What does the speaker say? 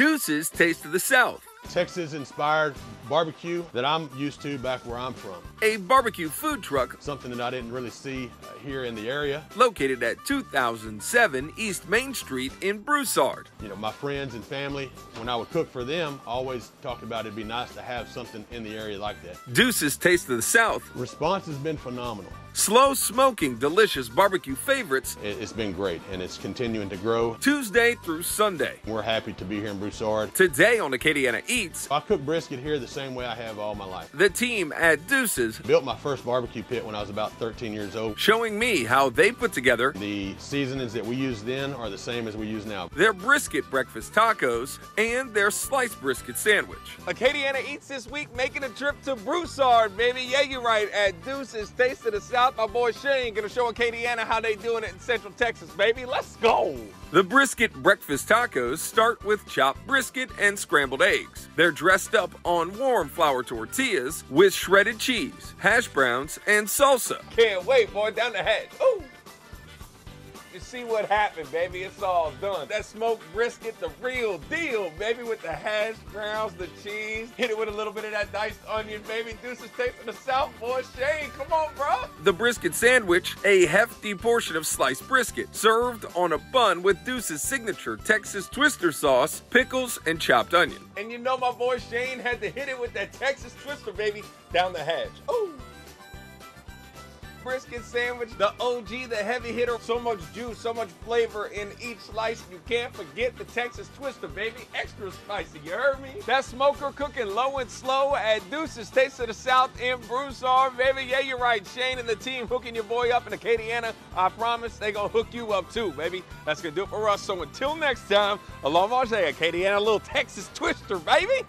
Deuce's Taste of the South. Texas inspired barbecue that I'm used to back where I'm from. A barbecue food truck. Something that I didn't really see uh, here in the area. Located at 2007 East Main Street in Broussard. You know, my friends and family, when I would cook for them, always talked about it'd be nice to have something in the area like that. Deuce's Taste of the South. Response has been phenomenal. Slow smoking, delicious barbecue favorites. It's been great and it's continuing to grow. Tuesday through Sunday. We're happy to be here in Broussard. Today on Acadiana Eats. I cook brisket here the same way I have all my life. The team at Deuce's built my first barbecue pit when I was about 13 years old. Showing me how they put together. The seasonings that we used then are the same as we use now. Their brisket breakfast tacos and their sliced brisket sandwich. Acadiana Eats this week making a trip to Broussard, baby. Yeah, you're right. At Deuce's Taste of the South My boy Shane gonna show Acadiana how they doing it in Central Texas, baby. Let's go. The brisket breakfast tacos start with chopped brisket and scrambled eggs. They're dressed up on warm flour tortillas with shredded cheese, hash browns, and salsa. Can't wait, boy. Down the hatch. Ooh. You see what happened, baby. It's all done. That smoked brisket, the real deal, baby, with the hash browns, the cheese. Hit it with a little bit of that diced onion, baby. Deuce's taste of the South, boy. Shane, come on, bro. The brisket sandwich, a hefty portion of sliced brisket, served on a bun with Deuce's signature Texas twister sauce, pickles, and chopped onion. And you know my boy Shane had to hit it with that Texas twister, baby, down the hatch. Ooh brisket sandwich, the OG, the heavy hitter. So much juice, so much flavor in each slice. You can't forget the Texas Twister, baby. Extra spicy, you heard me? That smoker cooking low and slow at Deuce's Taste of the South in Broussard, baby. Yeah, you're right. Shane and the team hooking your boy up in Acadiana. I promise they gonna hook you up too, baby. That's gonna do it for us. So until next time, along Marseille, Acadiana, a little Texas Twister, baby.